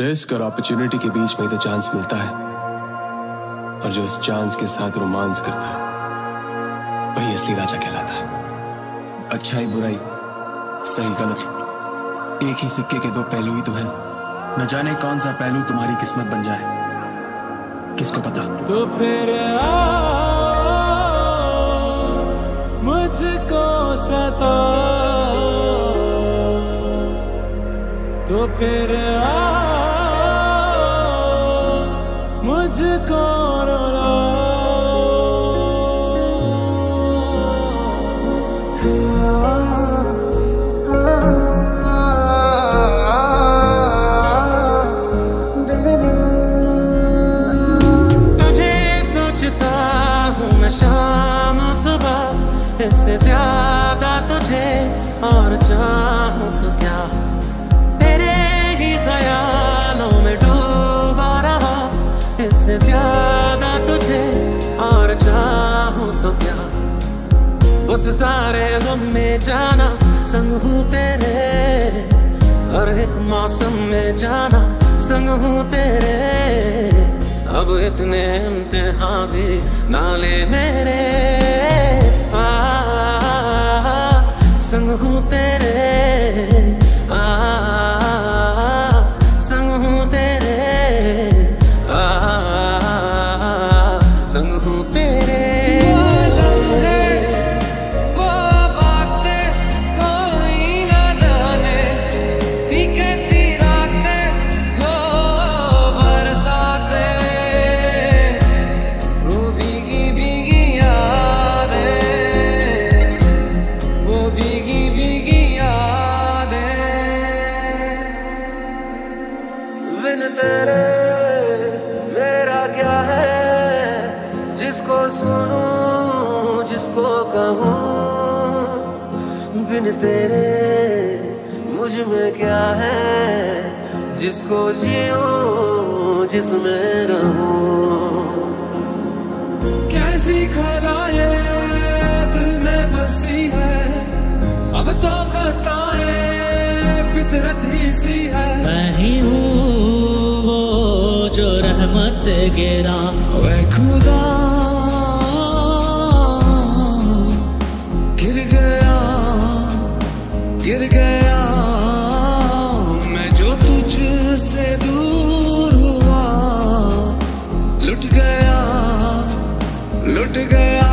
Risk और opportunity के बीच में तो चांस मिलता है। और जो इस चांस के साथ रोमांस करता है, वही असली राजा कहलाता है। अच्छाई, बुराई, सही, गलत, एक ही सिक्के के दो पहलू ही तो हैं। न जाने कौन सा पहलू तुम्हारी किस्मत बन जाए। किसको पता? तो फिर मुझको सता तो फिर मुझको रुला उस सारे गम में जाना संग हूँ तेरे हर एक मौसम में जाना संग हूँ तेरे। अब इतने इम्तिहान भी नाले मेरे। आ, संग हूँ तेरे। बिन तेरे, मेरा क्या है? जिसको सुनूं, जिसको कहूँ, बिन तेरे, मुझमें क्या है? जिसको जियूं जिसमें रहूँ। कैसी खलाए से गिरा। वे खुदा, गिर गया गिर गया। मैं जो तुझ से दूर हुआ, लुट गया लुट गया।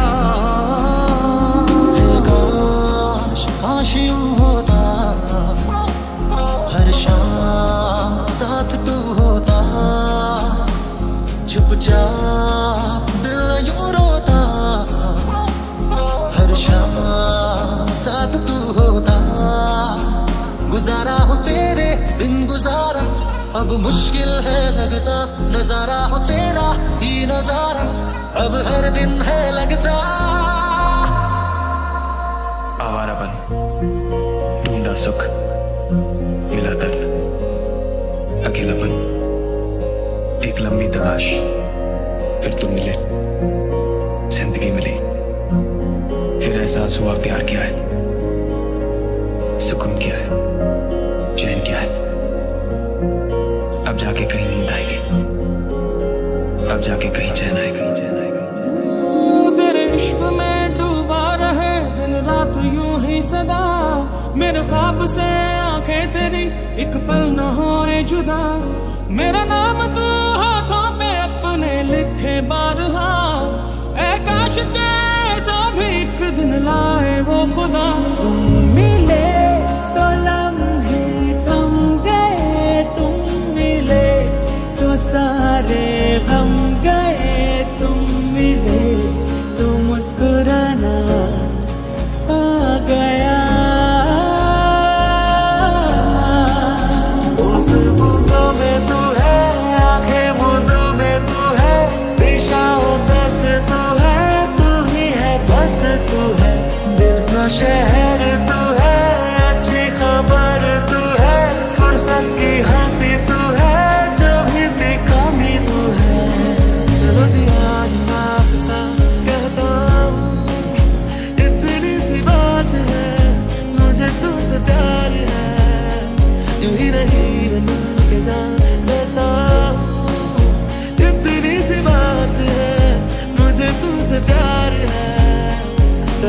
काश काश होता, हर शाम गुजारा हो तेरे, बिन अब मुश्किल है लगता। नज़ारा हो तेरा ही नज़ारा। अब हर दिन है लगता। आवारापन ढूंढा सुख। मिला दर्द। अकेलापन। एक लंबी तलाश। फिर तुम मिले। ज़िंदगी मिली। फिर एहसास हुआ, प्यार क्या है। सुकून क्या है। चैन क्या है। अब जाके कहीं नींद आएगी। अब जाके कहीं चैन आएगा। चैन आएगा। तेरे इश्क में डूबा रहे, दिन रात यूँ ही सदा। मेरे ख्वाब से आँखें तेरी, एक पल न होए जुदा। मेरा नाम तू ए कैसा भी एक दिन लाए वो खुदा। pasa todo.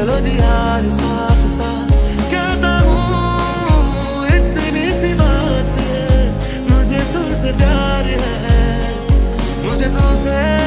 चलो जी हाल साफ़ साफ़। कहता हूँ, इतनी सी बात है। मुझे तुझसे प्यार है। मुझे तुझसे